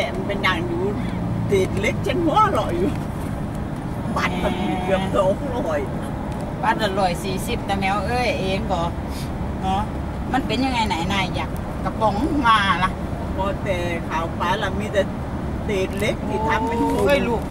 ม่มันเป็นอย่างอยู่ติดเล็กเช่นหัวออยอยู่บัตรมันเกือบสองร้อยบ้านละร้อยสี่สิบแต่แมวเอ้ยเองก็เนาะมันเป็นยังไงไหนนายอยากกระป๋องมาล่ะพอแต่ข่าวปลาละมีแต่ติดเล็กที่ทำเป็นโอ้ยลูก